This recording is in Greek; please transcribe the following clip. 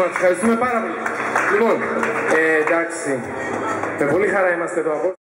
Much. Ευχαριστούμε πάρα πολύ. Λοιπόν, ε, εντάξει, με πολύ χαρά είμαστε εδώ.